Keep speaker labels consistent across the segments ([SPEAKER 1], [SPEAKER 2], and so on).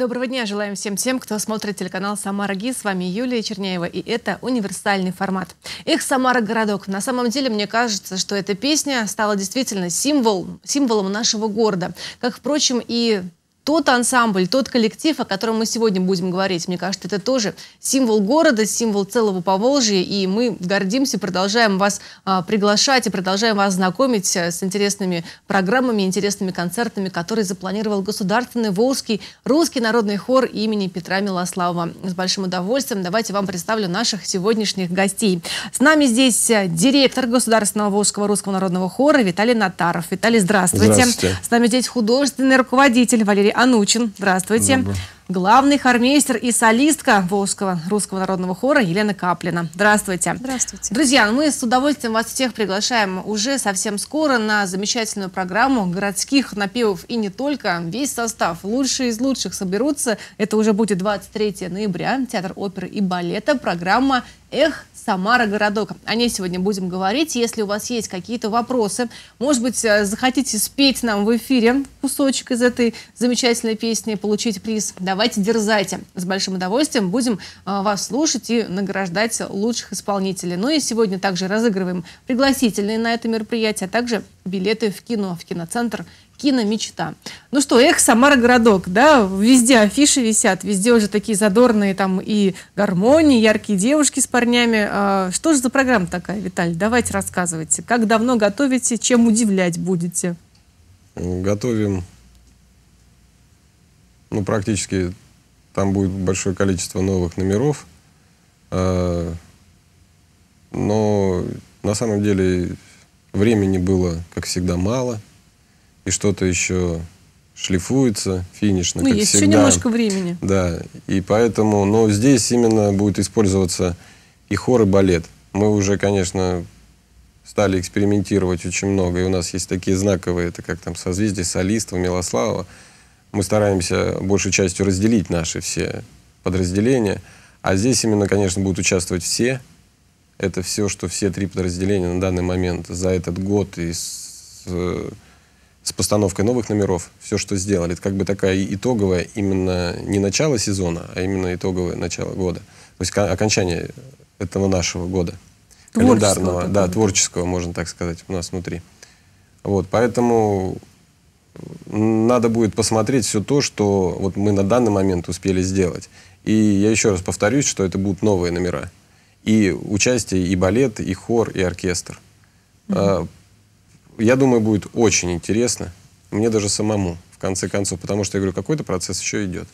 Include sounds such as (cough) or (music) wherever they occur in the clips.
[SPEAKER 1] Доброго дня желаем всем тем, кто смотрит телеканал «Самара ГИ». С вами Юлия Черняева, и это универсальный формат. Эх, Самара, городок. На самом деле, мне кажется, что эта песня стала действительно символ, символом нашего города. Как, впрочем, и тот ансамбль, тот коллектив, о котором мы сегодня будем говорить, мне кажется, это тоже символ города, символ целого Поволжья, и мы гордимся, продолжаем вас а, приглашать и продолжаем вас знакомить а, с интересными программами, интересными концертами, которые запланировал Государственный Волжский русский народный хор имени Петра Милославова. С большим удовольствием давайте вам представлю наших сегодняшних гостей. С нами здесь а, директор Государственного Волжского русского народного хора Виталий Натаров. Виталий, здравствуйте.
[SPEAKER 2] Здравствуйте.
[SPEAKER 1] С нами здесь художественный руководитель Валерий Анучин. Здравствуйте.
[SPEAKER 2] Добрый.
[SPEAKER 1] Главный хормейстер и солистка Волжского русского народного хора Елена Каплина. Здравствуйте.
[SPEAKER 3] Здравствуйте.
[SPEAKER 1] Друзья, мы с удовольствием вас всех приглашаем уже совсем скоро на замечательную программу городских напевов и не только. Весь состав лучшие из лучших соберутся. Это уже будет 23 ноября. Театр оперы и балета. Программа «Эх, Самара городок». О ней сегодня будем говорить. Если у вас есть какие-то вопросы, может быть, э, захотите спеть нам в эфире кусочек из этой замечательной песни, получить приз, давайте дерзайте. С большим удовольствием будем э, вас слушать и награждать лучших исполнителей. Ну и сегодня также разыгрываем пригласительные на это мероприятие, а также билеты в кино, в киноцентр киномечта. Ну что, эх, Самара городок, да, везде афиши висят, везде уже такие задорные там и гармонии, яркие девушки с парнями. А, что же за программа такая, Виталий? Давайте рассказывайте. Как давно готовите, чем удивлять будете?
[SPEAKER 2] Готовим, ну, практически там будет большое количество новых номеров. А, Но на самом деле времени было, как всегда, мало. И что-то еще шлифуется, финишно,
[SPEAKER 1] Ну,
[SPEAKER 2] как
[SPEAKER 1] есть
[SPEAKER 2] всегда.
[SPEAKER 1] еще немножко времени.
[SPEAKER 2] Да, и поэтому, но здесь именно будет использоваться и хор, и балет. Мы уже, конечно, стали экспериментировать очень много, и у нас есть такие знаковые, это как там созвездие солистов, Милослава. Мы стараемся большей частью разделить наши все подразделения, а здесь именно, конечно, будут участвовать все. Это все, что все три подразделения на данный момент за этот год и с, с постановкой новых номеров, все, что сделали. Это как бы такая итоговая, именно не начало сезона, а именно итоговое начало года. То есть окончание этого нашего года.
[SPEAKER 1] Творческого
[SPEAKER 2] Календарного, да. творческого, можно так сказать, у нас внутри. Вот, поэтому надо будет посмотреть все то, что вот мы на данный момент успели сделать. И я еще раз повторюсь, что это будут новые номера. И участие и балет, и хор, и оркестр. А, Я думаю, будет очень интересно. Мне даже самому, в конце концов. Потому что, я говорю, какой-то процесс еще идет.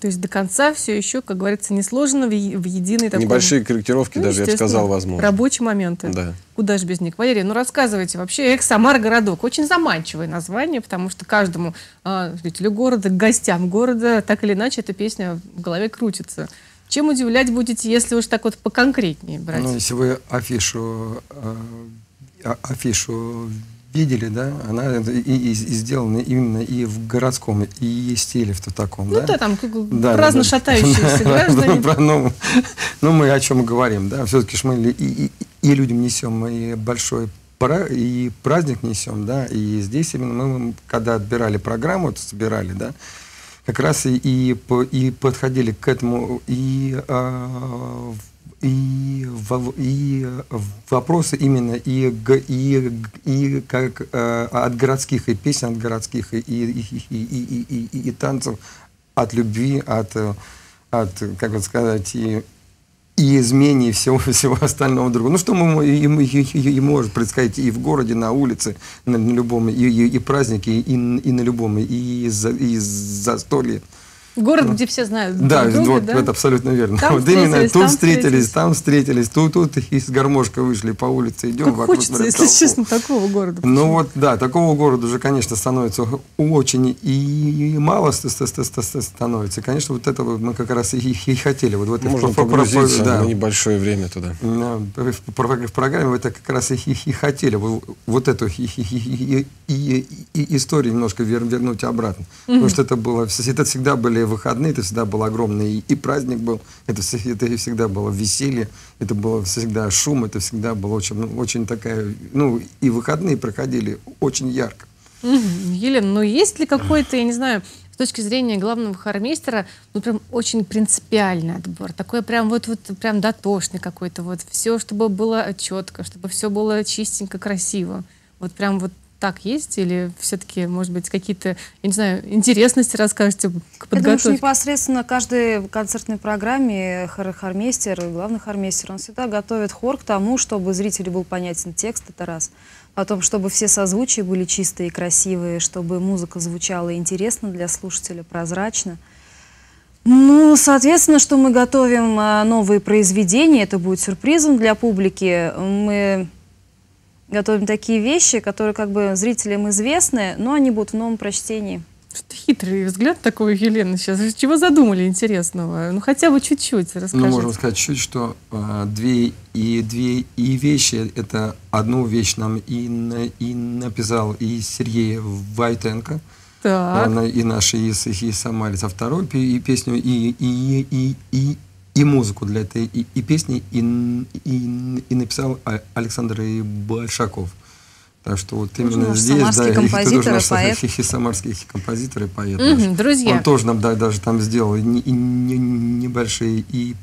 [SPEAKER 1] То есть до конца все еще, как говорится, не сложено в, в единый такой...
[SPEAKER 2] Небольшие корректировки
[SPEAKER 1] Ну,
[SPEAKER 2] даже, я бы сказал, возможно.
[SPEAKER 1] Рабочие моменты.
[SPEAKER 2] Да.
[SPEAKER 1] Куда же без них? Валерий, ну рассказывайте вообще. Эх, Самара городок. Очень заманчивое название, потому что каждому а, жителю города, гостям города, так или иначе, эта песня в голове крутится. Чем удивлять будете, если уж так вот поконкретнее брать?
[SPEAKER 4] Ну, если вы афишу, э, а- афишу видели, да, она и, и- и сделана именно и в городском, и стиле в таком,
[SPEAKER 1] ну
[SPEAKER 4] да.
[SPEAKER 1] да, там как
[SPEAKER 4] Да,
[SPEAKER 1] праздно
[SPEAKER 4] да,
[SPEAKER 1] шатающиеся (laughs)
[SPEAKER 4] Да,
[SPEAKER 1] граждане.
[SPEAKER 4] да, Ну, ну, мы о чем говорим, да, все-таки мы и, и- и людям несем и большой и праздник несем, да, и здесь именно мы, когда отбирали программу, вот собирали, да, как раз и, и, и подходили к этому, и, а, и, и вопросы именно и, и, и как э, от городских, и песен от городских, и, и, и, и, и, и- и- танцев от любви, от, от как вот сказать, и, и измене всего, (laughs) всего остального другого. Ну, что мы и, и, и- и может происходить и в городе, на улице, на, на любом, и, и, и праздники, и, и на любом, и, за, и застолье.
[SPEAKER 1] Город, где все знают
[SPEAKER 4] Да,
[SPEAKER 1] друг друга,
[SPEAKER 4] вот,
[SPEAKER 1] да?
[SPEAKER 4] это абсолютно верно.
[SPEAKER 1] Там
[SPEAKER 4] вот именно тут
[SPEAKER 1] там
[SPEAKER 4] встретились, там встретились, тут, тут и с гармошкой вышли по улице, идем
[SPEAKER 1] Как
[SPEAKER 4] вокруг,
[SPEAKER 1] хочется, если
[SPEAKER 4] толпу.
[SPEAKER 1] честно, такого города.
[SPEAKER 4] Ну вот, да, такого города уже, конечно, становится очень и мало ст- ст- ст- ст- становится. Конечно, вот это вот мы как раз и, и хотели. Вот в этой
[SPEAKER 2] Можно погрузиться
[SPEAKER 4] да.
[SPEAKER 2] на небольшое время туда.
[SPEAKER 4] Да, В про- в программе вы это как раз и, и- и хотели вот, вот эту и, и- и- и- и историю немножко вер- вернуть обратно. Потому что это было, это всегда были выходные, это всегда был огромный и, праздник был, это, это всегда было веселье, это было всегда шум, это всегда было очень, ну, очень такая, ну и выходные проходили очень ярко.
[SPEAKER 1] Елена, ну есть ли какой-то, я не знаю, точки зрения главного хормейстера, ну, прям очень принципиальный отбор. Такой прям вот, вот прям дотошный какой-то. Вот все, чтобы было четко, чтобы все было чистенько, красиво. Вот прям вот так есть? Или все-таки, может быть, какие-то, я не знаю, интересности расскажете к подготовке? Я думаю,
[SPEAKER 3] что непосредственно каждой концертной программе хор хормейстер, главный хормейстер, он всегда готовит хор к тому, чтобы зрителю был понятен текст, это раз. Потом, чтобы все созвучия были чистые и красивые, чтобы музыка звучала интересно для слушателя, прозрачно. Ну, соответственно, что мы готовим а, новые произведения, это будет сюрпризом для публики. Мы готовим такие вещи, которые как бы зрителям известны, но они будут в новом прочтении.
[SPEAKER 1] Что хитрый взгляд такой, Елена, сейчас. Чего задумали интересного? Ну, хотя бы чуть-чуть расскажите.
[SPEAKER 4] Ну, можем сказать чуть, что э, две, и, две и вещи, это одну вещь нам и, на, и написал и Сергей Войтенко, так. Он, и наши из, из Самарец, а вторую и песню и, и, и, и, и музыку для этой и, и песни и, и, и написал Александр Большаков. Так что вот именно здесь, да,
[SPEAKER 3] композитор, тоже наш поэт. (laughs)
[SPEAKER 4] самарский композитор и поэт.
[SPEAKER 1] Угу, друзья.
[SPEAKER 4] Он тоже нам да, даже там сделал не, не, небольшие и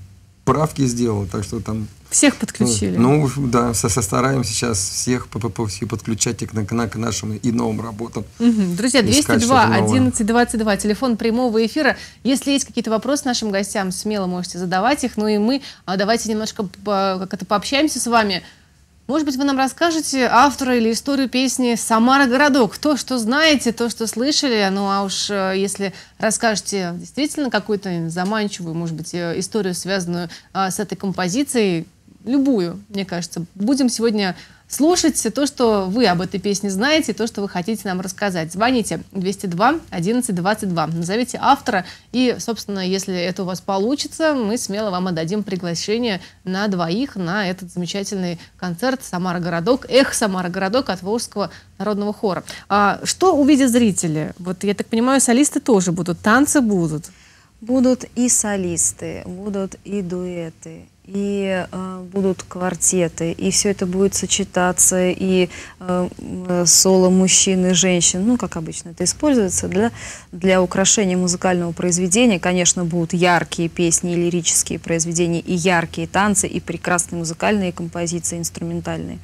[SPEAKER 4] правки сделал, так что там...
[SPEAKER 1] Всех подключили?
[SPEAKER 4] Ну, ну да, со, со стараемся сейчас всех по, по, по, подключать к, к, к нашим и новым работам.
[SPEAKER 1] Угу. Друзья, 202 11 22, телефон прямого эфира. Если есть какие-то вопросы нашим гостям, смело можете задавать их. Ну и мы а давайте немножко по, как это пообщаемся с вами. Может быть, вы нам расскажете автора или историю песни «Самара городок». То, что знаете, то, что слышали. Ну, а уж э, если расскажете действительно какую-то заманчивую, может быть, э, историю, связанную а, с этой композицией, любую, мне кажется, будем сегодня слушать то, что вы об этой песне знаете, то, что вы хотите нам рассказать. Звоните 202 11 22, назовите автора, и, собственно, если это у вас получится, мы смело вам отдадим приглашение на двоих на этот замечательный концерт «Самара городок», «Эх, Самара городок» от Волжского народного хора. А, что увидят зрители? Вот, я так понимаю, солисты тоже будут, танцы будут.
[SPEAKER 3] Будут и солисты, будут и дуэты, и э, будут квартеты, и все это будет сочетаться, и э, соло мужчин и женщин, ну, как обычно это используется для, для украшения музыкального произведения. Конечно, будут яркие песни и лирические произведения, и яркие танцы, и прекрасные музыкальные композиции, инструментальные.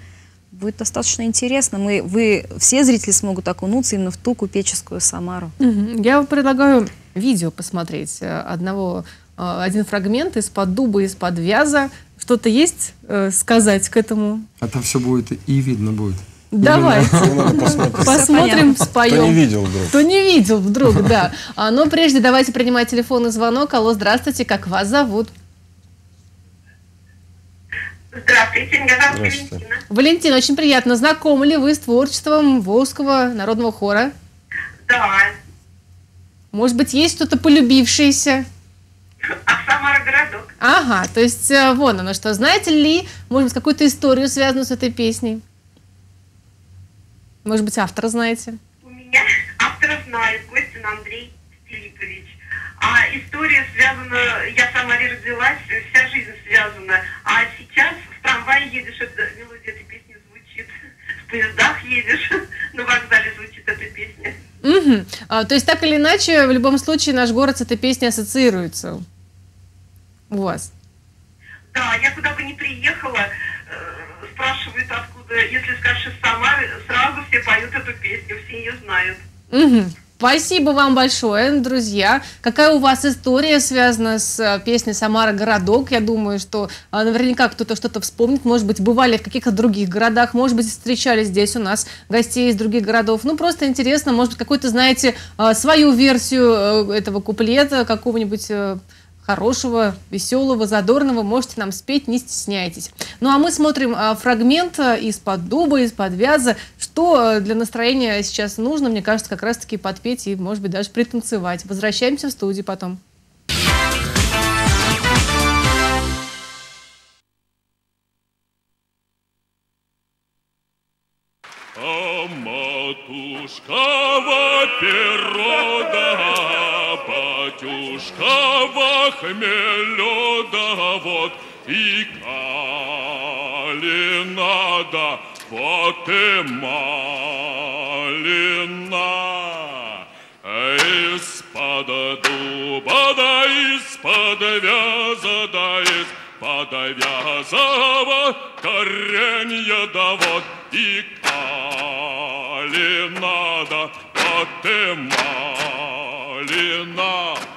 [SPEAKER 3] Будет достаточно интересно. Мы, вы, все зрители смогут окунуться именно в ту купеческую Самару.
[SPEAKER 1] Я предлагаю видео посмотреть э, одного один фрагмент из-под дуба, из-под вяза. Что-то есть э, сказать к этому?
[SPEAKER 4] А там все будет и видно будет.
[SPEAKER 1] Давайте. (laughs) Посмотрим, споем. Кто
[SPEAKER 2] не видел вдруг.
[SPEAKER 1] Кто не видел вдруг, да. А, но прежде давайте принимать телефонный звонок. Алло, здравствуйте, как вас зовут?
[SPEAKER 5] Здравствуйте, меня зовут Валентина.
[SPEAKER 1] Валентина, очень приятно. Знакомы ли вы с творчеством Волжского народного хора?
[SPEAKER 5] Да.
[SPEAKER 1] Может быть, есть что-то полюбившееся?
[SPEAKER 5] А Самара городок.
[SPEAKER 1] Ага, то есть э, вон оно что. Знаете ли, может быть, какую-то историю, связанную с этой песней? Может быть, автора знаете?
[SPEAKER 5] У меня (laughs) автора знает, Костин Андрей Филиппович. А история связана, я в Самаре родилась, вся жизнь связана. А сейчас в трамвае едешь, это мелодия этой песни звучит. (laughs) В поездах едешь, (laughs) на вокзале звучит эта песня.
[SPEAKER 1] Угу. А, то есть так или иначе, в любом случае наш город с этой песней ассоциируется у вас?
[SPEAKER 5] Да, я куда бы ни приехала, э, спрашивают откуда. Если скажешь из Самары, сразу все поют эту песню, все ее знают.
[SPEAKER 1] Угу. Спасибо вам большое, друзья. Какая у вас история связана с э, песней «Самара городок»? Я думаю, что а, наверняка кто-то что-то вспомнит. Может быть, бывали в каких-то других городах, может быть, встречали здесь у нас гостей из других городов. Ну, просто интересно, может быть, какой-то, знаете, а, свою версию э, этого куплета, какого-нибудь э, хорошего, веселого, задорного можете нам спеть, не стесняйтесь. Ну а мы смотрим а, фрагмент а, из-под дуба, из-под вяза, что а, для настроения сейчас нужно, мне кажется, как раз-таки подпеть и, может быть, даже пританцевать. Возвращаемся в студию потом. Хмелю, да вот и калина, вот и малина.
[SPEAKER 6] Из-под дуба да из-под вяза да из-под вяза коренья да вот и калина вот и малина.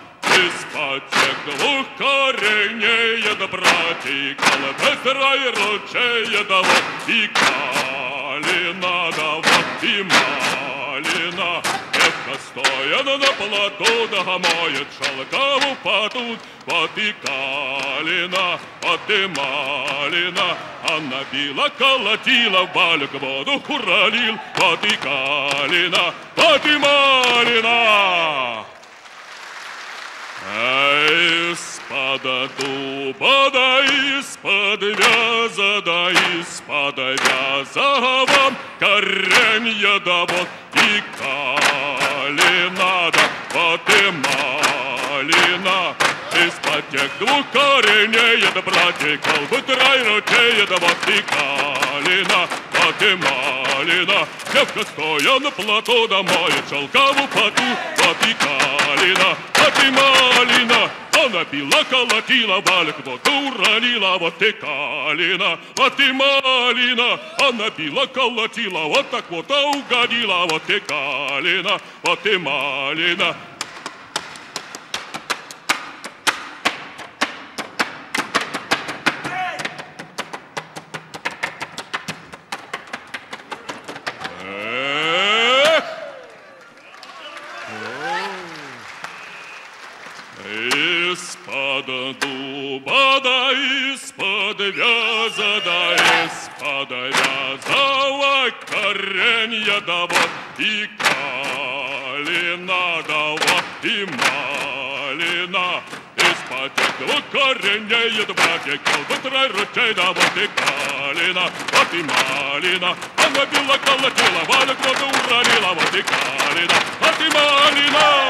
[SPEAKER 6] Двух кореней да протекал быстро и ручей да вот и калина да вот и малина. Девка стоя на плоту, да моет шелкову поту, вот и калина, вот и малина. Она била, колотила, в балюк воду хуралил, вот и калина, вот и малина. Из-под дуба из-под вяза да из-под вяза вам коренья да вот и калина да вот. Из-под тех двух кореней да вот и калина, вот и малина. Девка стоя на плоту да моет шелкову поту, вот и калина, вот и малина. Она пила, колотила, валик вот уронила, вот и калина, вот и малина. Она пила, колотила, вот так вот а угодила, вот и калина, вот и малина. кореней да протекал быстрой ручей да вот и калина, вот и малина. Она била, колотила, валик воду уронила, вот и калина, вот и малина.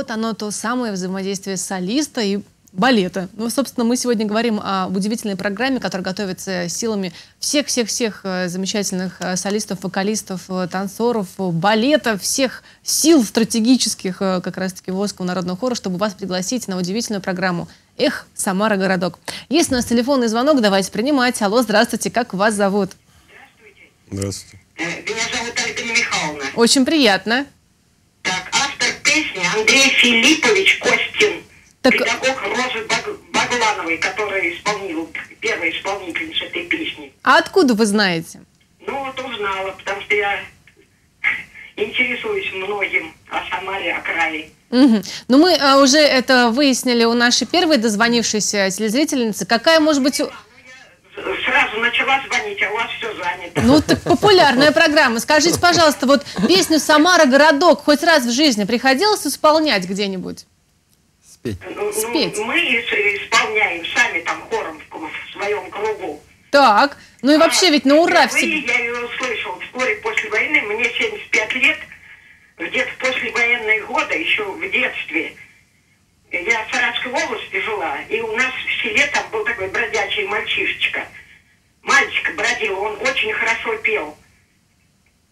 [SPEAKER 1] Вот оно то самое взаимодействие солиста и балета. Ну, собственно, мы сегодня говорим о удивительной программе, которая готовится силами всех-всех-всех э, замечательных э, солистов, вокалистов, э, танцоров, балета, всех сил стратегических как раз-таки Волжского народного хора, чтобы вас пригласить на удивительную программу «Эх, Самара, городок». Есть у нас телефонный звонок, давайте принимать. Алло, здравствуйте, как вас зовут?
[SPEAKER 2] Здравствуйте.
[SPEAKER 5] Э, Меня зовут Альбина Михайловна.
[SPEAKER 1] Очень приятно.
[SPEAKER 5] Андрей Филиппович Костин.
[SPEAKER 1] Так-
[SPEAKER 5] Педагог Розы Баг- Баглановой, которая исполнила, первая исполнительница этой песни.
[SPEAKER 1] А откуда вы знаете?
[SPEAKER 5] Ну вот узнала, потому что я интересуюсь многим о Самаре, о крае.
[SPEAKER 1] Мгм. Ну, мы а, уже это выяснили у нашей первой дозвонившейся телезрительницы. Какая может быть...
[SPEAKER 5] Сразу начала звонить, а у вас все занято.
[SPEAKER 1] Ну, так популярная программа. Скажите, пожалуйста, вот песню «Самара городок» хоть раз в жизни приходилось исполнять где-нибудь?
[SPEAKER 4] Спеть.
[SPEAKER 5] Ну, ну,
[SPEAKER 1] спеть.
[SPEAKER 5] мы ис- исполняем сами там хором в, своем кругу.
[SPEAKER 1] Так, ну и вообще ведь на ура все.
[SPEAKER 5] я ее услышал вскоре после войны, мне 75 лет, где-то после военные годы, еще в детстве. Я в Саратской области жила, и у нас в селе там был такой бродячий мальчишечка. Мальчик бродил, он очень хорошо пел.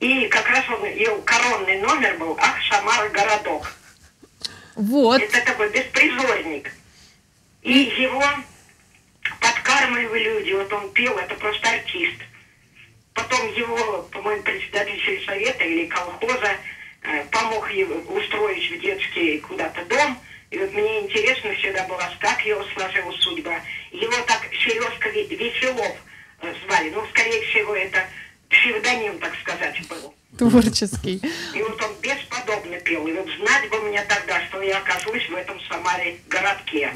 [SPEAKER 5] И как раз он, его коронный номер был «Ах, Самара, городок».
[SPEAKER 1] Вот.
[SPEAKER 5] Это такой беспризорник. И его подкармливали люди. Вот он пел, это просто артист. Потом его, по-моему, председатель сельсовета или колхоза э, помог его устроить в детский куда-то дом. И вот мне интересно всегда было, как его сложилась судьба. Его так Сережка Ве- Веселов э, звали. Ну, скорее всего, это псевдоним, так сказать, был.
[SPEAKER 1] Творческий.
[SPEAKER 5] И вот он бесподобно пел. И вот знать бы мне тогда, что я окажусь в этом Самаре городке.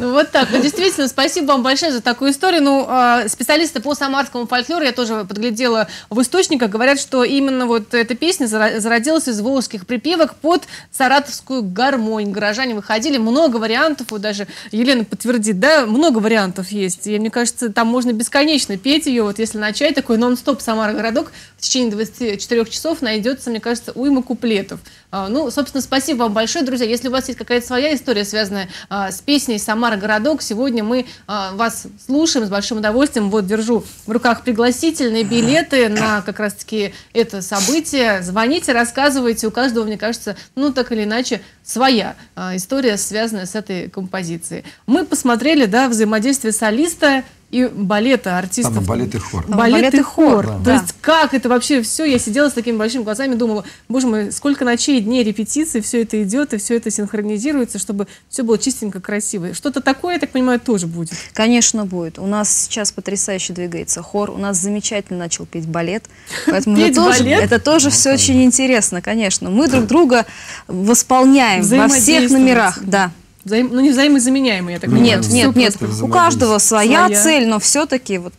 [SPEAKER 1] Ну вот так. Ну, действительно, спасибо вам большое за такую историю. Ну, а, специалисты по самарскому фольклору, я тоже подглядела в источниках, говорят, что именно вот эта песня зародилась из волжских припевок под саратовскую гармонь. Горожане выходили, много вариантов, вот даже Елена подтвердит, да, много вариантов есть. И мне кажется, там можно бесконечно петь ее, вот если начать такой нон-стоп Самара городок, в течение 24 часов найдется, мне кажется, уйма куплетов. А, Ну, собственно, спасибо вам большое, друзья. Если у вас есть какая-то своя история, связанная а, с песней «Самара городок», сегодня мы а, вас слушаем с большим удовольствием. Вот, держу в руках пригласительные билеты на как раз-таки это событие. Звоните, рассказывайте. У каждого, мне кажется, ну, так или иначе, своя история, связанная с этой композицией. Мы посмотрели, да, взаимодействие солиста и балета артистов.
[SPEAKER 4] Там и балет и хор.
[SPEAKER 3] Там
[SPEAKER 1] Балет, и хор.
[SPEAKER 3] да.
[SPEAKER 1] То
[SPEAKER 3] Да.
[SPEAKER 1] есть как это вообще все? Я сидела с такими большими глазами, думала, боже мой, сколько ночей, дней репетиций, все это идет, и все это синхронизируется, чтобы все было чистенько, красиво. Что-то такое, я так понимаю, тоже будет.
[SPEAKER 3] Конечно, будет. У нас сейчас потрясающе двигается хор. У нас замечательно начал петь балет. Поэтому
[SPEAKER 1] Петь
[SPEAKER 3] тоже,
[SPEAKER 1] балет?
[SPEAKER 3] это тоже все очень интересно, конечно. Мы друг друга восполняем во всех номерах. Да.
[SPEAKER 1] Взаим- Ну, не взаимозаменяемые, я так понимаю.
[SPEAKER 3] Нет, нет, нет. У каждого своя,
[SPEAKER 1] Своя.
[SPEAKER 3] цель, но все-таки вот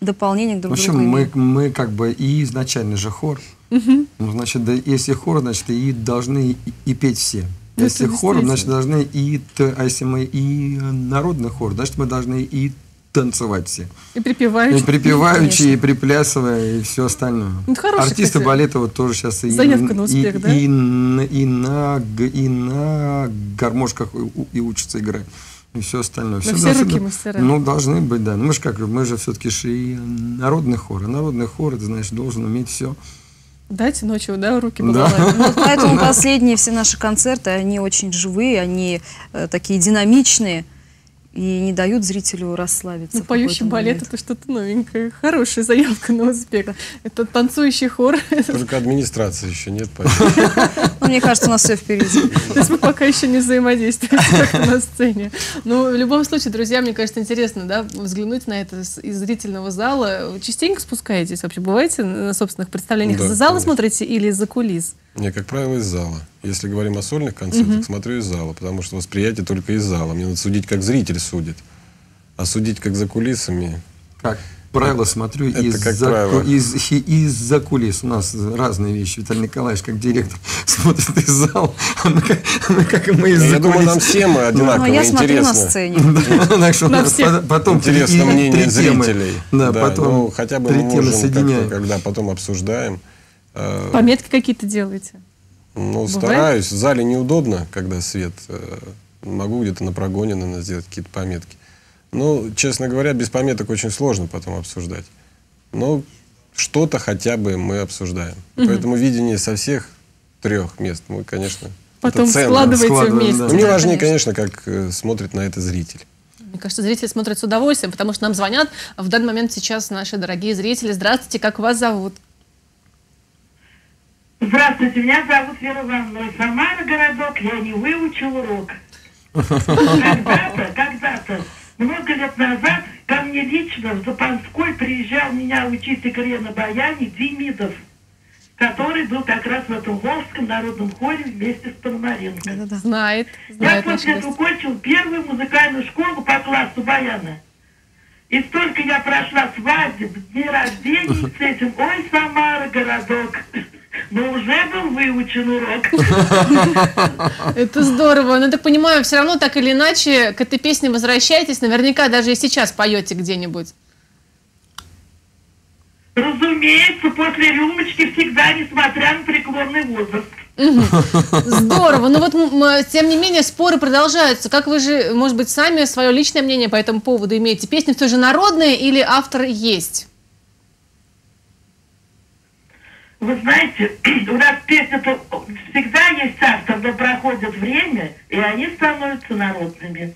[SPEAKER 3] дополнение
[SPEAKER 4] В
[SPEAKER 3] друг
[SPEAKER 4] общем,
[SPEAKER 3] друга.
[SPEAKER 4] мы,
[SPEAKER 3] имеем.
[SPEAKER 4] мы как бы и изначально же хор. Ну, значит, да, если хор, значит, и должны и, и петь все.
[SPEAKER 1] Ну,
[SPEAKER 4] Если хор, значит, должны и, а если мы и народный хор, значит, мы должны и танцевать все.
[SPEAKER 1] И
[SPEAKER 4] И
[SPEAKER 1] припевающие.
[SPEAKER 4] припеваючи,
[SPEAKER 3] конечно.
[SPEAKER 4] и приплясывая, и все остальное.
[SPEAKER 1] Ну,
[SPEAKER 4] Артисты
[SPEAKER 1] кстати,
[SPEAKER 4] балета вот тоже сейчас и,
[SPEAKER 1] заявка на
[SPEAKER 4] и-
[SPEAKER 1] успех,
[SPEAKER 4] и,
[SPEAKER 1] да?
[SPEAKER 4] и, на- и на, и на гармошках и, и учатся играть. И все остальное. Всё
[SPEAKER 1] все
[SPEAKER 4] должны
[SPEAKER 1] руки мастера.
[SPEAKER 4] Ну, должны быть, да. Ну, мы же как, мы же все-таки и народный хор. А народный хор, это, значит, должен уметь все.
[SPEAKER 1] Дайте ночью, да, руки
[SPEAKER 4] Да.
[SPEAKER 3] Ну, поэтому (laughs) последние все наши концерты, они очень живые, они э, такие динамичные и не дают зрителю расслабиться.
[SPEAKER 1] Ну, поющий балет это что-то новенькое. Хорошая заявка на успех. Это танцующий хор.
[SPEAKER 2] Только администрации еще нет, (laughs)
[SPEAKER 3] Ну, мне кажется, у нас все впереди.
[SPEAKER 1] То есть вы пока еще не взаимодействуете как-то на сцене. Ну, в любом случае, друзья, мне кажется, интересно, да, взглянуть на это из зрительного зала. Вы Частенько спускаетесь вообще? Бываете на собственных представлениях? За зала смотрите или из-за кулис?
[SPEAKER 2] Не, как правило, из зала. Если говорим о сольных концертах, смотрю из зала, потому что восприятие только из зала. Мне надо судить, как зритель судит. А судить, как за кулисами,
[SPEAKER 4] Как правило, смотрю из-за из, хи- из-за кулис. У нас разные вещи. Виталий Николаевич, как директор, (laughs) смотрит из зала, а мы как, мы как и мы из-за
[SPEAKER 2] я думаю, нам всем
[SPEAKER 3] Ну,
[SPEAKER 2] одинаково
[SPEAKER 3] а я смотрю на
[SPEAKER 2] интересно.
[SPEAKER 3] сцене. (laughs)
[SPEAKER 4] Так что потом
[SPEAKER 2] Интересно мнение зрителей.
[SPEAKER 4] Да, потом
[SPEAKER 2] ну, хотя бы
[SPEAKER 4] три
[SPEAKER 2] мы
[SPEAKER 4] темы
[SPEAKER 2] можем, когда потом обсуждаем. Э,
[SPEAKER 1] Пометки какие-то делаете?
[SPEAKER 2] Ну,
[SPEAKER 1] Бывает?
[SPEAKER 2] стараюсь. В зале неудобно, когда свет. э, Могу где-то на прогоне, наверное, сделать какие-то пометки. Ну, честно говоря, без пометок очень сложно потом обсуждать. Но что-то хотя бы мы обсуждаем. Поэтому видение со всех трех мест мы, конечно,
[SPEAKER 1] Потом складываете
[SPEAKER 4] Складываем,
[SPEAKER 1] вместе.
[SPEAKER 4] да.
[SPEAKER 2] Но мне
[SPEAKER 1] да,
[SPEAKER 2] важнее,
[SPEAKER 1] конечно.
[SPEAKER 2] конечно, как э, смотрит на это зритель.
[SPEAKER 1] Мне кажется, зрители смотрят с удовольствием, потому что нам звонят в данный момент сейчас наши дорогие зрители. Здравствуйте, как вас зовут?
[SPEAKER 7] Здравствуйте, меня зовут Вера Ивановна. Самара городок, я не выучил урок. Когда-то, когда-то, много лет назад ко мне лично в Запанской приезжал меня учить игре на баяне Демидов, который был как раз в этом Волжском народном хоре вместе с Пономаренко.
[SPEAKER 3] Да-да-да.
[SPEAKER 1] Знает,
[SPEAKER 7] Я
[SPEAKER 1] знает наш
[SPEAKER 7] после
[SPEAKER 1] гость.
[SPEAKER 7] этого кончил первую музыкальную школу по классу баяна. И столько я прошла свадеб, дни рождений с этим. Ой, Самара, городок. Но уже был выучен урок. (laughs)
[SPEAKER 1] Это здорово. Но я так понимаю, все равно так или иначе к этой песне возвращаетесь. Наверняка даже и сейчас поете где-нибудь.
[SPEAKER 7] Разумеется, после рюмочки всегда, несмотря на преклонный возраст. (laughs)
[SPEAKER 1] Здорово. Но вот, м, м, тем не менее, споры продолжаются. Как вы же, может быть, сами свое личное мнение по этому поводу имеете? Песни все же народные или автор есть?
[SPEAKER 7] Вы знаете, (clears throat) у нас песня-то всегда есть автор, но проходит время, и они становятся народными.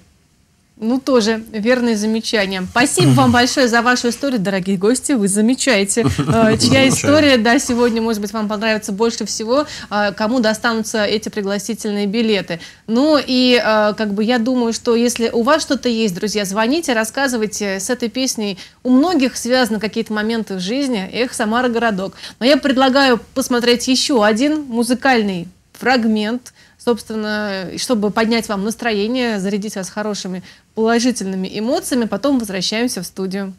[SPEAKER 1] Ну, тоже верное замечание. Спасибо вам большое за вашу историю, дорогие гости. Вы замечаете. Э, Чья история, да, сегодня, может быть, вам понравится больше всего, э, кому достанутся эти пригласительные билеты. Ну, и э, как бы я думаю, что если у вас что-то есть, друзья, звоните, рассказывайте. С этой песней у многих связаны какие-то моменты в жизни. Эх, Самара городок. Но я предлагаю посмотреть еще один музыкальный фрагмент, собственно, чтобы поднять вам настроение, зарядить вас хорошими положительными эмоциями. Потом возвращаемся в студию.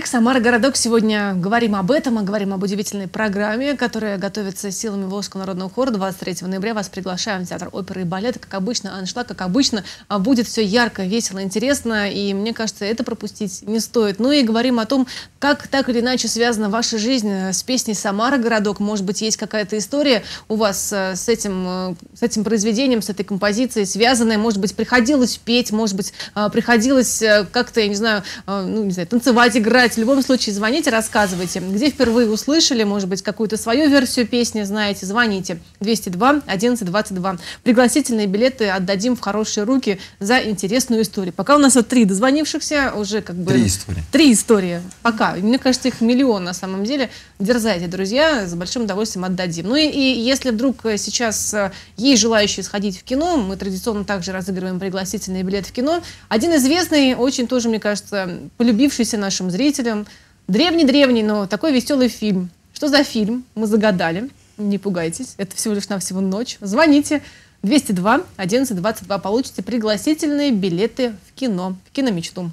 [SPEAKER 1] Эх, Самара городок. Сегодня говорим об этом, а говорим об удивительной программе, которая готовится силами Волжского народного хора 23 ноября. Вас приглашаем в театр оперы и балета. Как обычно, аншлаг, как обычно, а, будет все ярко, весело, интересно. И мне кажется, это пропустить не стоит. Ну и говорим о том, как так или иначе связана ваша жизнь с песней «Самара городок». Может быть, есть какая-то история у вас э, с этим, э, с этим произведением, с этой композицией связанная. Может быть, приходилось петь, может быть, а, приходилось э, как-то, я не знаю, ну, не знаю, танцевать, играть играть. В любом случае, звоните, рассказывайте. Где впервые услышали, может быть, какую-то свою версию песни знаете, звоните. 202 11 22. Пригласительные билеты отдадим в хорошие руки за интересную историю. Пока у нас вот три дозвонившихся, уже как бы...
[SPEAKER 4] Три истории.
[SPEAKER 1] Три истории. Пока. Мне кажется, их миллион на самом деле. Дерзайте, друзья, с большим удовольствием отдадим. Ну и, и если вдруг сейчас э, есть желающие сходить в кино, мы традиционно также разыгрываем пригласительные билеты в кино. Один известный, очень тоже, мне кажется, полюбившийся нашим зрителям, зрителям. Древний-древний, но такой веселый фильм. Что за фильм? Мы загадали. Не пугайтесь, это всего лишь навсего ночь. Звоните 202 11 22, получите пригласительные билеты в кино, в киномечту.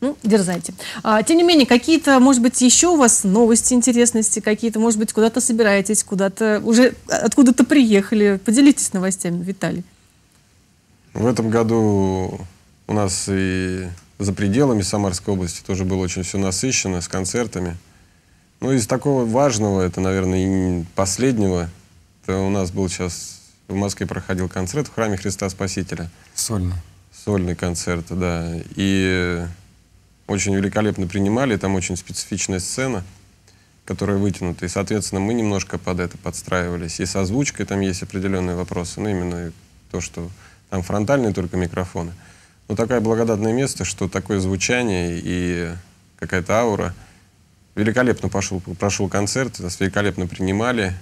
[SPEAKER 1] Ну, дерзайте. А, тем не менее, какие-то, может быть, еще у вас новости, интересности, какие-то, может быть, куда-то собираетесь, куда-то уже откуда-то приехали. Поделитесь новостями, Виталий.
[SPEAKER 2] В этом году у нас и за пределами Самарской области тоже было очень все насыщенно с концертами. Ну, из такого важного, это, наверное, и последнего, это у нас был сейчас в Москве проходил концерт в храме Христа Спасителя.
[SPEAKER 4] Сольный.
[SPEAKER 2] Сольный концерт, да. И очень великолепно принимали, там очень специфичная сцена, которая вытянута. И, соответственно, мы немножко под это подстраивались. И с озвучкой там есть определенные вопросы, ну, именно то, что там фронтальные только микрофоны ну, такое благодатное место, что такое звучание и какая-то аура. Великолепно пошел, прошел концерт, нас великолепно принимали.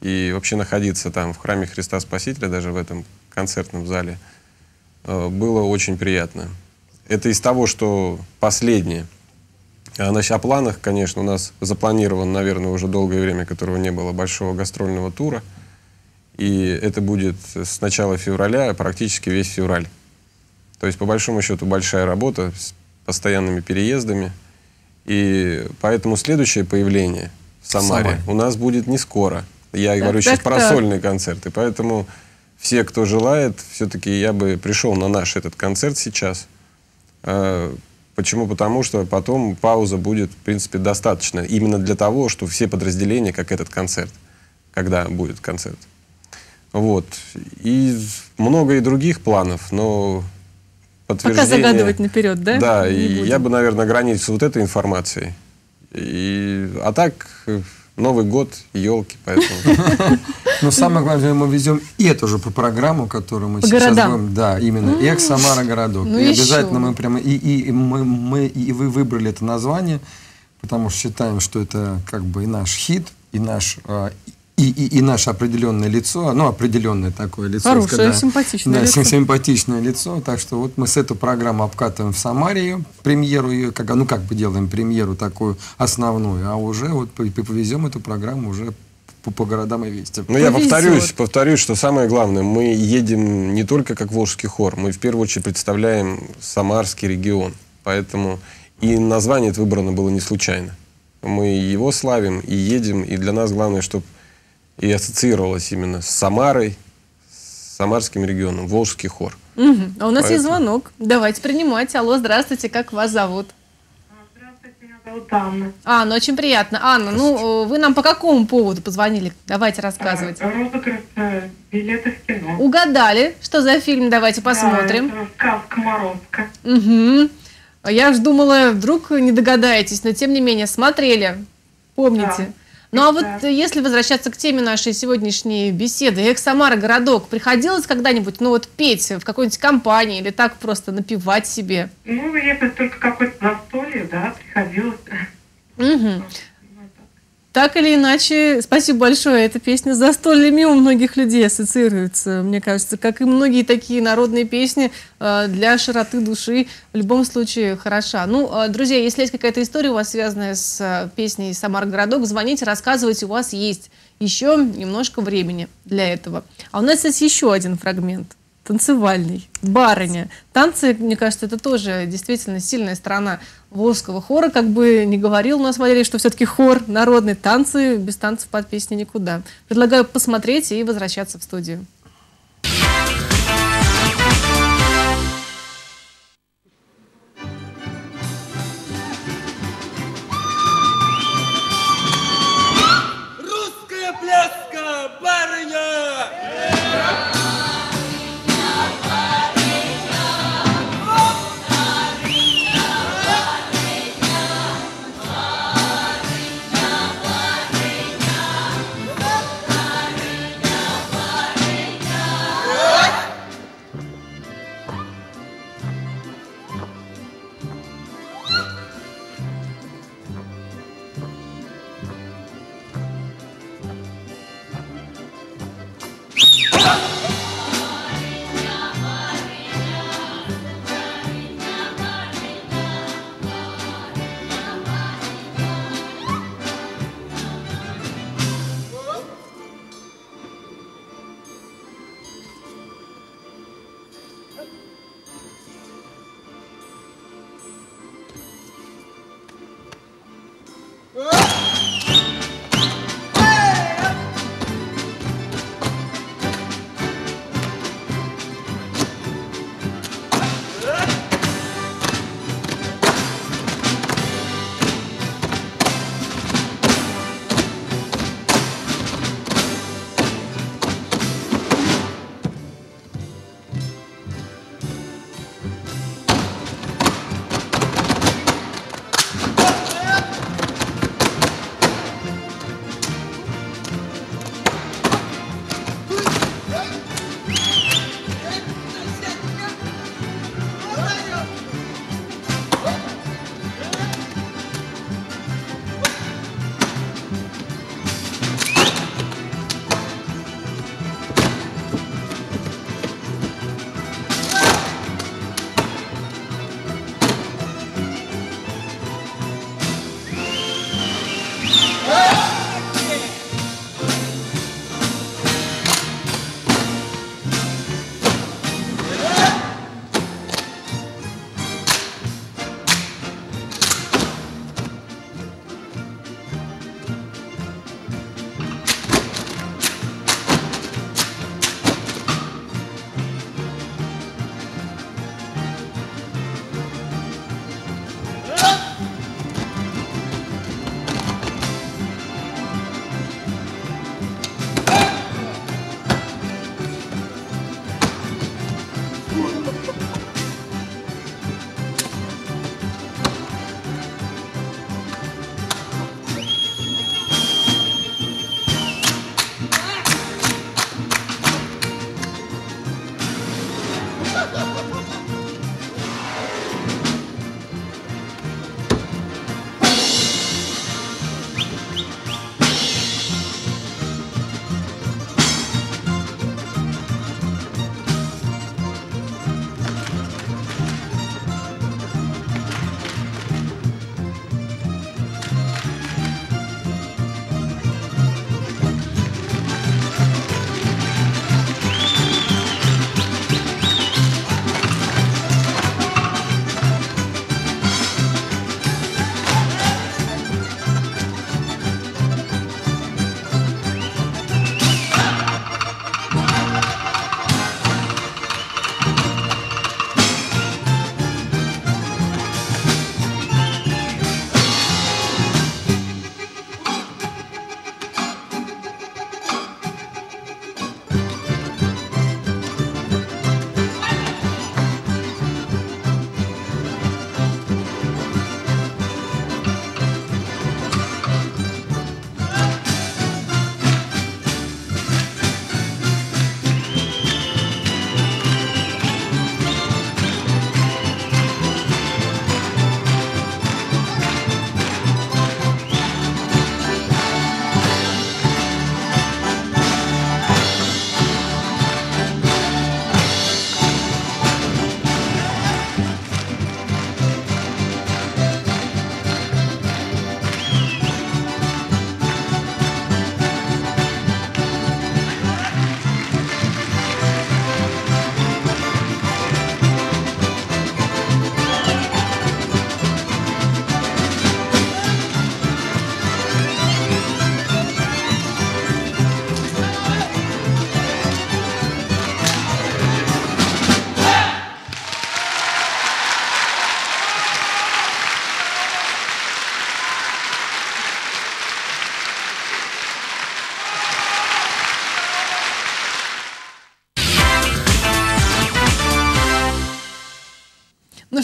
[SPEAKER 2] И вообще находиться там в храме Христа Спасителя, даже в этом концертном зале, э, было очень приятно. Это из того, что последнее. А о планах, конечно, у нас запланирован, наверное, уже долгое время, которого не было, большого гастрольного тура. И это будет с начала февраля, практически весь февраль. То есть, по большому счету, большая работа с постоянными переездами. И поэтому следующее появление в Самаре Самар. у нас будет не скоро. Я так, говорю так, сейчас так, про так. сольные концерты. Поэтому все, кто желает, все-таки я бы пришел на наш этот концерт сейчас. А, почему? Потому что потом пауза будет, в принципе, достаточно. Именно для того, что все подразделения, как этот концерт, когда будет концерт. Вот. И много и других планов, но
[SPEAKER 1] подтверждение. Пока загадывать наперед, да?
[SPEAKER 2] Да, Не и будем. я бы, наверное, ограничился вот этой информацией. И, а так, Новый год, елки, поэтому.
[SPEAKER 4] Но самое главное, мы везем эту же по программу, которую мы сейчас будем. Да, именно. Эх, Самара городок. Ну и обязательно мы прямо и, и мы, мы и вы выбрали это название, потому что считаем, что это как бы и наш хит, и наш а, и, и, и наше определенное лицо, ну, определенное такое лицо.
[SPEAKER 1] Хорошее, когда, симпатичное
[SPEAKER 4] да,
[SPEAKER 1] лицо. (laughs)
[SPEAKER 4] симпатичное лицо. Так что вот мы с эту программу обкатываем в Самаре, ее, премьеру ее, как, ну, как бы делаем премьеру такую основную, а уже вот повезем эту программу уже по, по городам и вести.
[SPEAKER 2] Ну, я повторюсь, повторюсь, что самое главное, мы едем не только как Волжский хор, мы в первую очередь представляем Самарский регион. Поэтому и название это выбрано было не случайно. Мы его славим и едем, и для нас главное, чтобы и ассоциировалась именно с Самарой, с Самарским регионом, Волжский хор.
[SPEAKER 1] Угу. А у нас Поэтому... есть звонок. Давайте принимать. Алло, здравствуйте, как вас зовут?
[SPEAKER 7] Здравствуйте, меня зовут Анна.
[SPEAKER 1] Анна, очень приятно. Анна, ну вы нам по какому поводу позвонили? Давайте рассказывайте.
[SPEAKER 7] Розыгрыш билеты в кино.
[SPEAKER 1] Угадали. Что за фильм? Давайте посмотрим.
[SPEAKER 7] Да, сказка Морозка.
[SPEAKER 1] Угу. Я уж думала, вдруг не догадаетесь, но тем не менее смотрели. Помните? Да. Ну а вот если возвращаться к теме нашей сегодняшней беседы, Эх, Самара, городок, приходилось когда-нибудь, ну вот петь в какой-нибудь компании или так просто напевать себе?
[SPEAKER 7] Ну, это только какое-то застолье, да, приходилось.
[SPEAKER 1] Угу. Так или иначе, спасибо большое. Эта песня застольями у многих людей ассоциируется, мне кажется, как и многие такие народные песни э, для широты души в любом случае хороша. Ну, э, друзья, если есть какая-то история у вас связанная с э, песней «Самар городок», звоните, рассказывайте, у вас есть еще немножко времени для этого. А у нас есть еще один фрагмент. Танцевальный, барыня. Танцы, мне кажется, это тоже действительно сильная сторона Волжского хора. Как бы не говорил у нас Валерий, что все-таки хор народный. Танцы, без танцев под песни никуда. Предлагаю посмотреть и возвращаться в студию.
[SPEAKER 8] Stop! Ha ha
[SPEAKER 1] ha!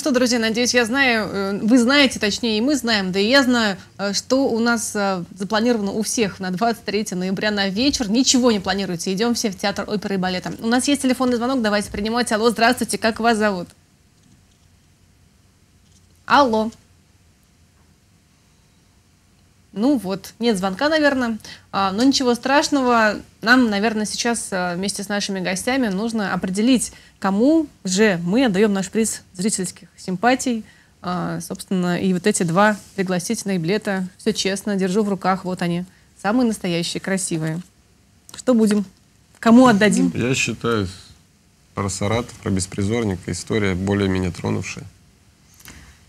[SPEAKER 1] Что, друзья, надеюсь, я знаю, э, вы знаете, точнее, и мы знаем, да и я знаю, э, что у нас э, запланировано у всех на 23 ноября на вечер. Ничего не планируйте, идем все в театр оперы и балета. У нас есть телефонный звонок, давайте принимать. Алло, здравствуйте, как вас зовут? Алло. Ну вот, нет звонка, наверное. А, но ничего страшного. Нам, наверное, сейчас а, вместе с нашими гостями нужно определить, кому же мы отдаем наш приз зрительских симпатий. А, собственно, и вот эти два пригласительных билета. Все честно, держу в руках. Вот они. Самые настоящие, красивые. Что будем? Кому отдадим?
[SPEAKER 2] Я считаю, про Саратов, про беспризорника история более-менее тронувшая.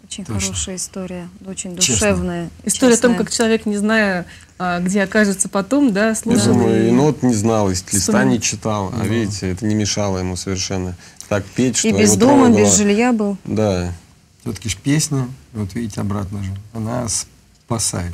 [SPEAKER 3] Очень
[SPEAKER 4] Точно.
[SPEAKER 3] хорошая история, очень
[SPEAKER 4] Честно.
[SPEAKER 3] душевная.
[SPEAKER 1] История о том,
[SPEAKER 3] честная.
[SPEAKER 1] как человек, не зная, а, где окажется потом, да,
[SPEAKER 2] Я
[SPEAKER 1] слушал.
[SPEAKER 2] думаю,
[SPEAKER 1] и-
[SPEAKER 2] и нот не знал, и листа не читал. А видите, это не мешало ему совершенно так петь, что
[SPEAKER 3] И без дома,
[SPEAKER 2] трогало.
[SPEAKER 3] без жилья был.
[SPEAKER 2] Да,
[SPEAKER 4] Все-таки ж песня, вот видите, обратно же, она спасает.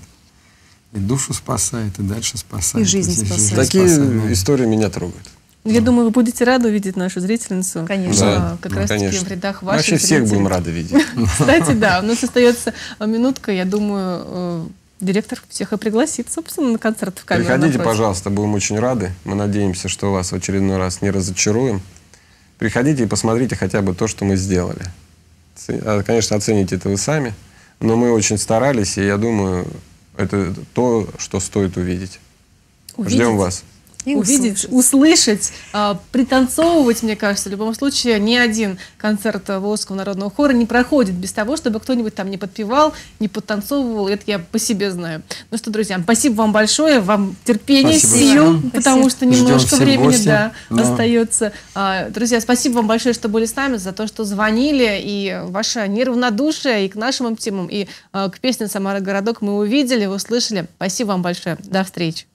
[SPEAKER 4] И душу спасает, и дальше спасает.
[SPEAKER 3] И жизнь спасает.
[SPEAKER 2] такие
[SPEAKER 4] спасает, да.
[SPEAKER 2] истории меня трогают.
[SPEAKER 1] Я думаю, вы будете рады увидеть нашу зрительницу.
[SPEAKER 3] Конечно.
[SPEAKER 1] а,
[SPEAKER 2] Да,
[SPEAKER 1] как
[SPEAKER 2] ну,
[SPEAKER 1] раз таки
[SPEAKER 2] конечно.
[SPEAKER 1] в рядах ваших
[SPEAKER 2] Вообще всех будем рады видеть. (laughs)
[SPEAKER 1] Кстати, да, у нас остается а, минутка, я думаю, э, директор всех и пригласит, собственно, на концерт в камеру
[SPEAKER 2] Приходите,
[SPEAKER 1] напротив.
[SPEAKER 2] пожалуйста, будем очень рады. Мы надеемся, что вас в очередной раз не разочаруем. Приходите и посмотрите хотя бы то, что мы сделали. А, Конечно, оцените это вы сами, но мы очень старались, и я думаю, это то, что стоит увидеть.
[SPEAKER 1] Увидеть.
[SPEAKER 2] Ждем вас.
[SPEAKER 3] И
[SPEAKER 1] увидеть,
[SPEAKER 3] услышать.
[SPEAKER 1] услышать, а, пританцовывать, мне кажется, в любом случае ни один концерт Волжского народного хора не проходит без того, чтобы кто-нибудь там не подпевал, не подтанцовывал. Это я по себе знаю. Ну что, друзья, спасибо вам большое, вам терпения,
[SPEAKER 4] Спасибо
[SPEAKER 1] сил, потому что немножко времени да,
[SPEAKER 4] Да.
[SPEAKER 1] остается. А, Друзья, спасибо вам большое, что были с нами, за то, что звонили, и ваше неравнодушие и к нашим темам, и а, к песне «Самара городок» мы увидели, услышали. Спасибо вам большое. До встречи.